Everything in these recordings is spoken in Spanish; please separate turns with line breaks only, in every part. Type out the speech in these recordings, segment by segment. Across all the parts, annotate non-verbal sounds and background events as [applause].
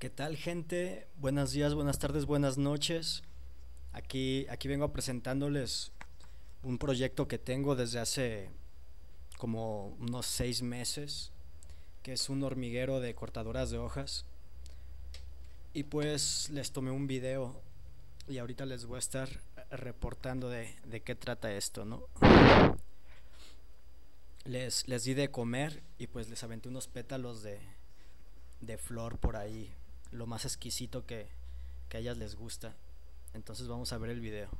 ¿Qué tal gente? Buenos días, buenas tardes, buenas noches. Aquí, aquí vengo presentándoles un proyecto que tengo desde hace como unos seis meses, que es un hormiguero de cortadoras de hojas. Y pues les tomé un video y ahorita les voy a estar reportando de, de qué trata esto, ¿no? Les, les di de comer y pues les aventé unos pétalos de, de flor por ahí, lo más exquisito que, que a ellas les gusta. Entonces vamos a ver el video.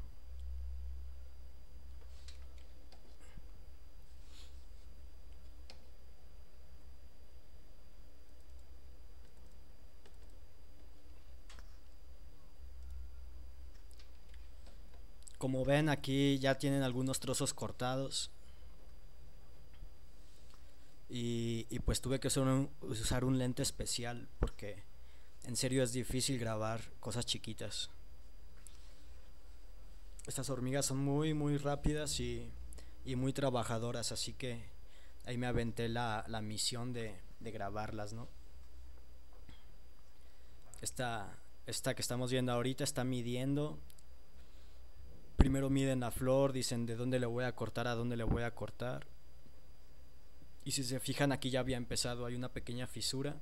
Como ven aquí ya tienen algunos trozos cortados. Y, y pues tuve que usar un, usar un lente especial porque en serio es difícil grabar cosas chiquitas. Estas hormigas son muy muy rápidas y, y muy trabajadoras, así que ahí me aventé la, la misión de, de, grabarlas, ¿no? Esta, esta que estamos viendo ahorita está midiendo. Primero miden la flor, dicen de dónde le voy a cortar a dónde le voy a cortar. Y si se fijan aquí ya había empezado, hay una pequeña fisura.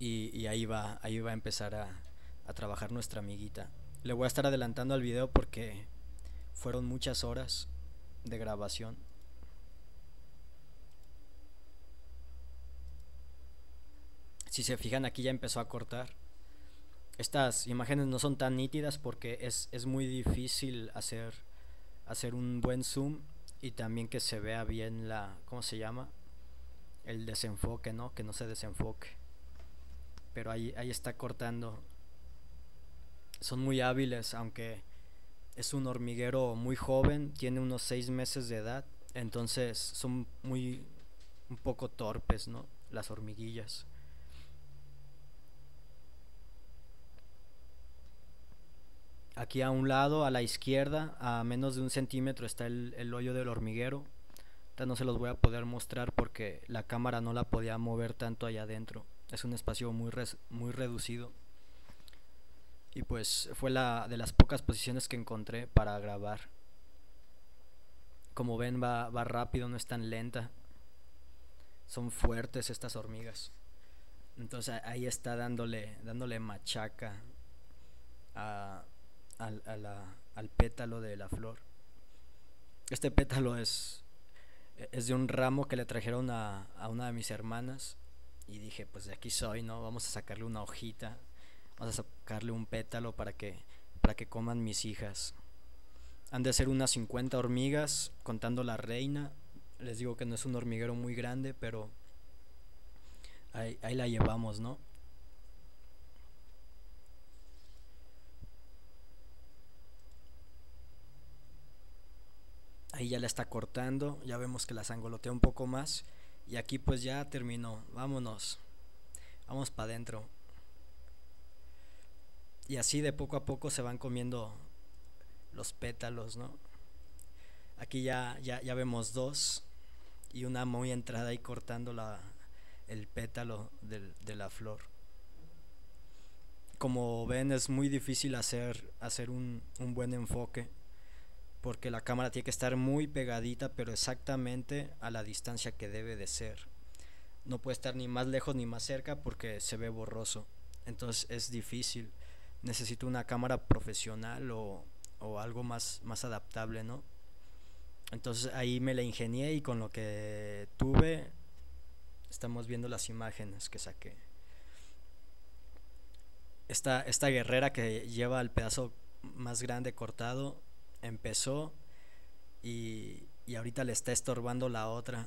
Y, ahí va, ahí va a empezar a, a trabajar nuestra amiguita. Le voy a estar adelantando al video porque fueron muchas horas de grabación. Si se fijan aquí ya empezó a cortar. Estas imágenes no son tan nítidas porque es, es muy difícil hacer, hacer un buen zoom y también que se vea bien la, ¿cómo se llama? El desenfoque, ¿no? Que no se desenfoque. Pero ahí, ahí está cortando son muy hábiles, aunque es un hormiguero muy joven, tiene unos seis meses de edad, entonces son muy un poco torpes, ¿no? Las hormiguillas. Aquí a un lado, a la izquierda, a menos de un centímetro está el, el hoyo del hormiguero. Esta no se los voy a poder mostrar porque la cámara no la podía mover tanto allá adentro. Es un espacio muy, res, muy reducido y pues fue la de las pocas posiciones que encontré para grabar. Como ven va, va rápido, no es tan lenta. Son fuertes estas hormigas. Entonces ahí está dándole, dándole machaca a, a, al pétalo de la flor. Este pétalo es, es de un ramo que le trajeron a, a una de mis hermanas. Y dije, pues de aquí soy, ¿no? Vamos a sacarle una hojita Vamos a sacarle un pétalo para que, para que coman mis hijas. Han de ser unas 50 hormigas, contando la reina. Les digo que no es un hormiguero muy grande, pero ahí, ahí la llevamos, ¿no? Ahí ya la está cortando, ya vemos que la sangolotea un poco más. Y aquí pues ya terminó, vámonos. Vamos para adentro y así de poco a poco se van comiendo los pétalos, ¿no? Aquí ya, ya, ya vemos dos y una muy entrada y cortando la, el pétalo de, de, la flor. Como ven es muy difícil hacer, hacer un, un buen enfoque porque la cámara tiene que estar muy pegadita pero exactamente a la distancia que debe de ser. No puede estar ni más lejos ni más cerca porque se ve borroso. Entonces es difícil necesito una cámara profesional o, o algo más, más adaptable, ¿no? Entonces ahí me la ingenié y con lo que tuve estamos viendo las imágenes que saqué. Esta, esta guerrera que lleva el pedazo más grande cortado empezó y, y ahorita le está estorbando la otra.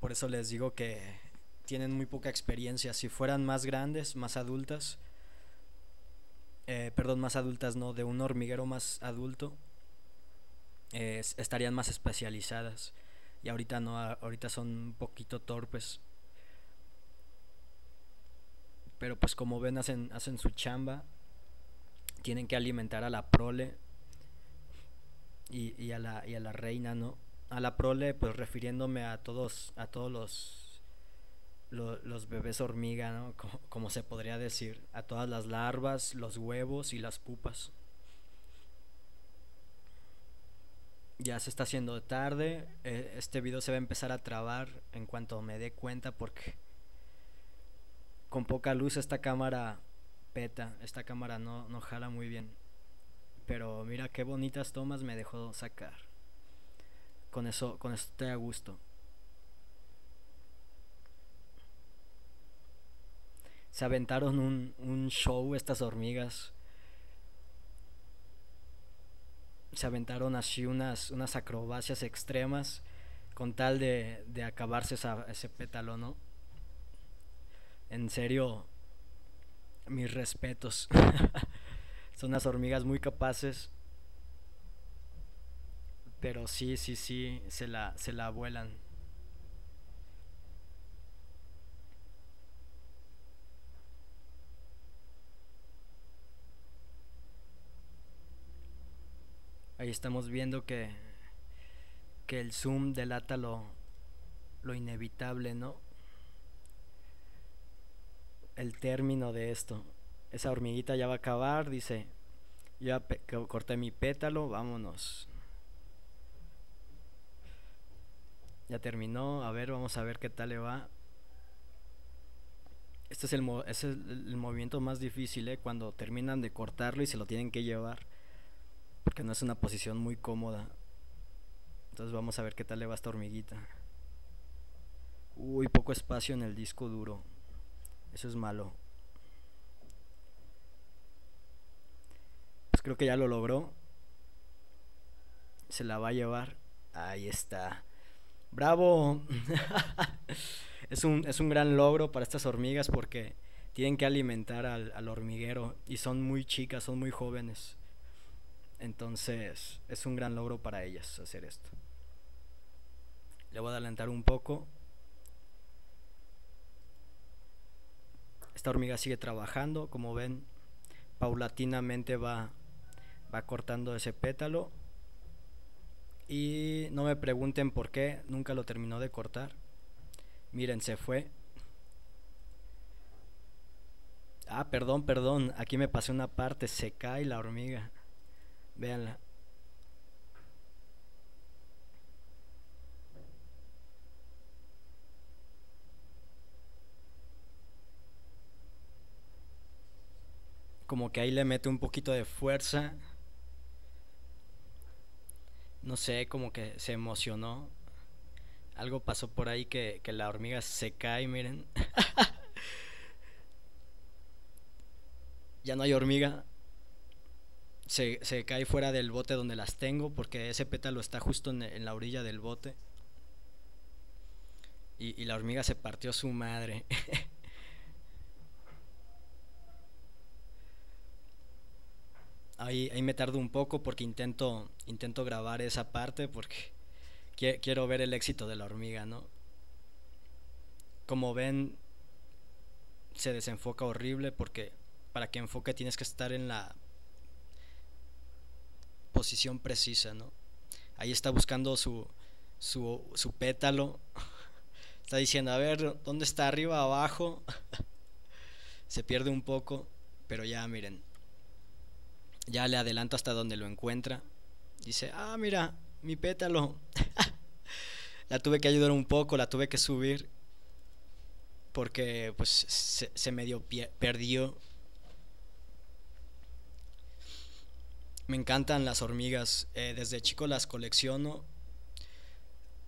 Por eso les digo que tienen muy poca experiencia. Si fueran más grandes, más adultas, eh, perdón, más adultas, no, de un hormiguero más adulto, estarían más especializadas. Y ahorita no, ahorita son un poquito torpes. Pero pues como ven, hacen, hacen su chamba. Tienen que alimentar a la prole y, y, a la, y a la reina, ¿no? A la prole, pues refiriéndome a todos, a todos los los bebés hormiga, ¿no? como, se podría decir, a todas las larvas, los huevos y las pupas. Ya se está haciendo tarde, e, este video se va a empezar a trabar en cuanto me dé cuenta porque con poca luz esta cámara peta, esta cámara no, no jala muy bien. Pero mira qué bonitas tomas me dejó sacar. Con eso, con eso estoy a gusto. se aventaron un, un show estas hormigas. Se aventaron así unas, unas acrobacias extremas con tal de, de acabarse ese pétalo, ¿no? En serio, mis respetos. [laughs] Son unas hormigas muy capaces. Pero sí, sí, sí, se la, se la vuelan. Ahí estamos viendo que, que el zoom delata lo, lo inevitable, ¿no? El término de esto. Esa hormiguita ya va a acabar, dice, ya corté mi pétalo, vámonos. Ya terminó, a ver, vamos a ver qué tal le va. Este es el, es el movimiento más difícil, ¿eh? Cuando terminan de cortarlo y se lo tienen que llevar porque no es una posición muy cómoda. Entonces vamos a ver qué tal le va a esta hormiguita. Uy, poco espacio en el disco duro. Eso es malo. Creo que ya lo logró. Se la va a llevar. Ahí está. ¡Bravo! [laughs] es, un, es un gran logro para estas hormigas porque tienen que alimentar al, al hormiguero y son muy chicas, son muy jóvenes. Entonces es un gran logro para ellas hacer esto. Le voy a adelantar un poco. Esta hormiga sigue trabajando, como ven, paulatinamente va, va cortando ese pétalo. Y no me pregunten por qué, nunca lo terminó de cortar. Miren, se fue. Ah, perdón, perdón, aquí me pasé una parte, se cae la hormiga. Véanla. Como que ahí le mete un poquito de fuerza. No sé, como que se emocionó. Algo pasó por ahí que, que la hormiga se cae, miren. ya no hay hormiga se, se, cae fuera del bote donde las tengo porque ese pétalo está justo en, la orilla del bote. Y, la hormiga se partió su madre. [laughs] ahí, ahí me tardo un poco porque intento, intento grabar esa parte porque quiero ver el éxito de la hormiga, ¿no? Como ven, se desenfoca horrible porque para que enfoque tienes que estar en la posición precisa, ¿no? Ahí está buscando su, su, su pétalo. [laughs] Está diciendo, a ver, ¿dónde está arriba, abajo? [laughs] Se pierde un poco, pero ya miren. Ya le adelanto hasta donde lo encuentra. Dice, ah, mira, mi pétalo. [laughs] la tuve que ayudar un poco, la tuve que subir. Porque pues se, se medio perdió Me encantan las hormigas. Eh, desde chico las colecciono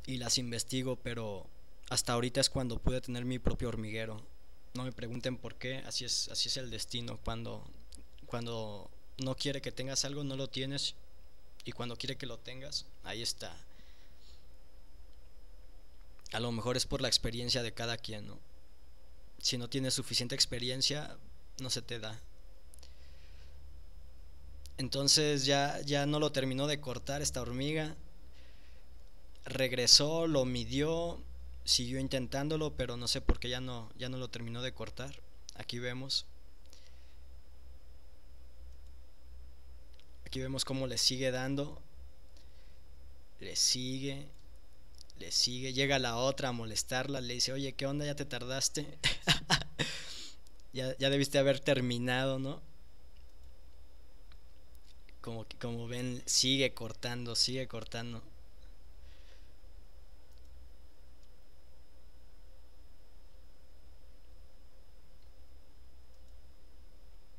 y las investigo, pero hasta ahorita es cuando pude tener mi propio hormiguero. No me pregunten por qué, así es, así es el destino. Cuando, cuando no quiere que tengas algo, no lo tienes. Y cuando quiere que lo tengas, ahí está. A lo mejor es por la experiencia de cada quien, ¿no? Si no tienes suficiente experiencia, no se te da. Entonces ya, ya no lo terminó de cortar esta hormiga. Regresó, lo midió, siguió intentándolo, pero no sé por qué ya no, ya no lo terminó de cortar. Aquí vemos. Aquí vemos cómo le sigue dando. Le sigue. le sigue, llega la otra a molestarla, le dice, oye, ¿qué onda? ¿Ya te tardaste? [laughs] ya, ya debiste haber terminado, ¿no? Como, como ven, sigue cortando, sigue cortando.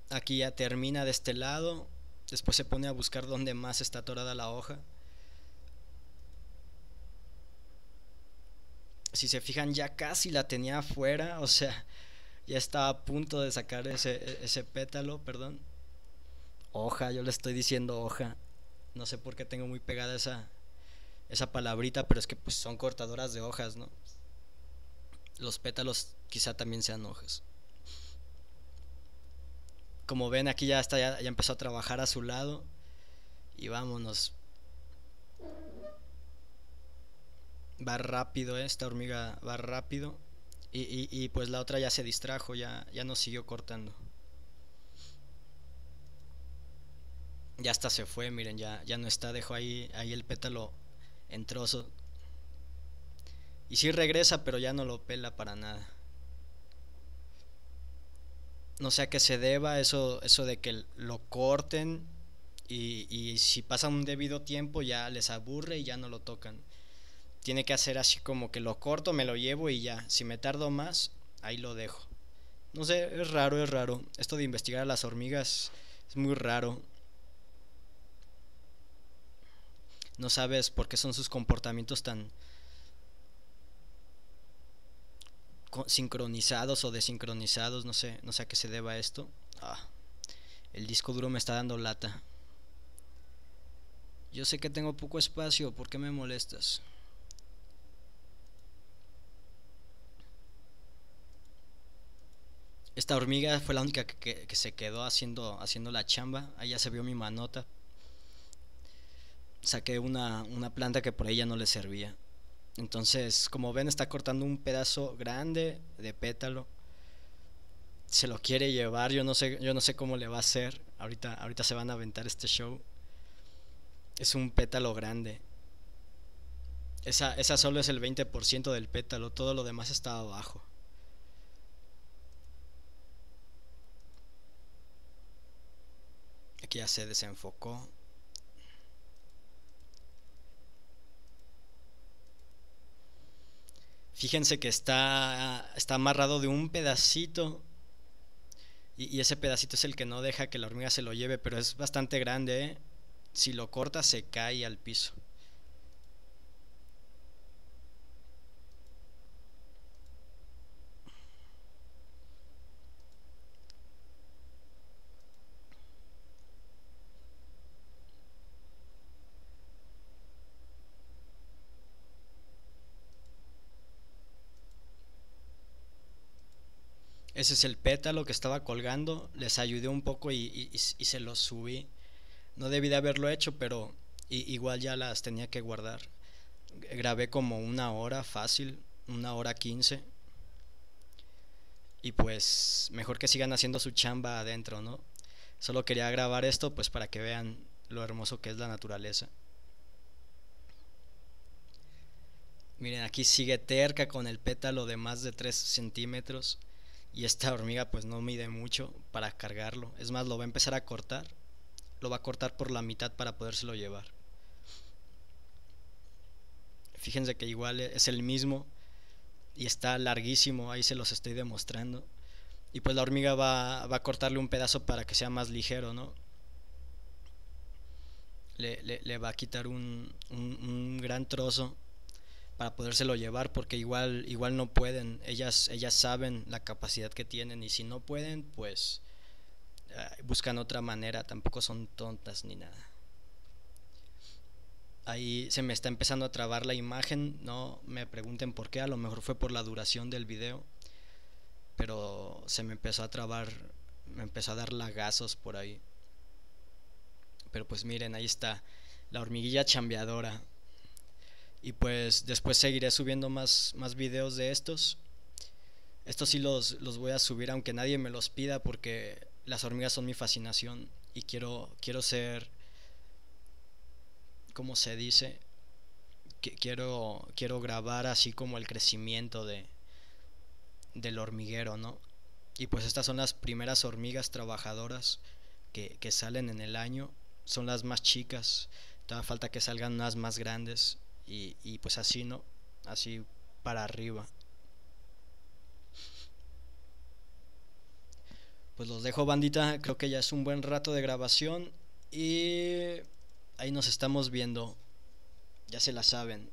Aquí ya termina de este lado. Después se pone a buscar dónde más está atorada la hoja. Si se fijan, ya casi la tenía afuera. O sea, ya estaba a punto de sacar ese, ese pétalo, perdón. Hoja, yo le estoy diciendo hoja. No sé por qué tengo muy pegada esa, esa palabrita, pero es que pues son cortadoras de hojas, ¿no? Los pétalos quizá también sean hojas. Como ven, aquí ya está, ya, empezó a trabajar a su lado. Y vámonos. Va rápido, ¿eh? esta hormiga va rápido. Y, y, pues la otra ya se distrajo, ya, ya no siguió cortando. Ya hasta se fue, miren, ya, ya no está, dejó ahí, ahí el pétalo en trozo. Y sí regresa, pero ya no lo pela para nada. No sé a qué se deba eso, eso de que lo corten y, y si pasa un debido tiempo ya les aburre y ya no lo tocan. Tiene que hacer así como que lo corto, me lo llevo y ya. Si me tardo más, ahí lo dejo. No sé, es raro, es raro. Esto de investigar a las hormigas es muy raro. no sabes por qué son sus comportamientos tan sincronizados o desincronizados, no sé, no sé a qué se deba esto. Ah, el disco duro me está dando lata. Yo sé que tengo poco espacio, ¿por qué me molestas? Esta hormiga fue la única que, se quedó haciendo, haciendo la chamba. Ya se vio mi manota saqué una, una planta que por ella no le servía. Entonces, como ven, está cortando un pedazo grande de pétalo. Se lo quiere llevar, yo no sé, yo no sé cómo le va a hacer. Ahorita, ahorita se van a aventar este show. Es un pétalo grande. Esa, esa solo es el 20% del pétalo, todo lo demás está abajo. Aquí ya se desenfocó. Fíjense que está, está amarrado de un pedacito. Y, ese pedacito es el que no deja que la hormiga se lo lleve, pero es bastante grande. ¿eh? Si lo corta se cae al piso. Ese es el pétalo que estaba colgando. Les ayudé un poco y, se los subí. No debí de haberlo hecho, pero igual ya las tenía que guardar. Grabé como una hora fácil, una hora quince. Y pues mejor que sigan haciendo su chamba adentro, ¿no? Solo quería grabar esto pues para que vean lo hermoso que es la naturaleza. Miren, aquí sigue terca con el pétalo de más de 3 centímetros y esta hormiga pues no mide mucho para cargarlo. Es más, lo va a empezar a cortar. Lo va a cortar por la mitad para podérselo llevar. Fíjense que igual es el mismo y está larguísimo, ahí se los estoy demostrando. Y pues la hormiga va, va a cortarle un pedazo para que sea más ligero, ¿no? Le, le, va a quitar un, un gran trozo para podérselo llevar porque igual igual no pueden. Ellas ellas saben la capacidad que tienen y si no pueden pues eh, buscan otra manera. Tampoco son tontas ni nada. Ahí se me está empezando a trabar la imagen no me pregunten por qué a lo mejor fue por la duración del video pero se me empezó a trabar me empezó a dar lagazos por ahí. Pero pues miren ahí está la hormiguilla chambeadora y pues después seguiré subiendo más, más videos de estos. Estos sí los, los voy a subir aunque nadie me los pida porque las hormigas son mi fascinación y quiero, quiero ser, ¿cómo se dice? quiero, quiero grabar así como el crecimiento de, del hormiguero, ¿no? Y pues estas son las primeras hormigas trabajadoras que, que salen en el año. Son las más chicas. Todavía falta que salgan unas más grandes. Y, y pues así, ¿no? Así para arriba. Pues los dejo bandita. Creo que ya es un buen rato de grabación. Y ahí nos estamos viendo. Ya se la saben.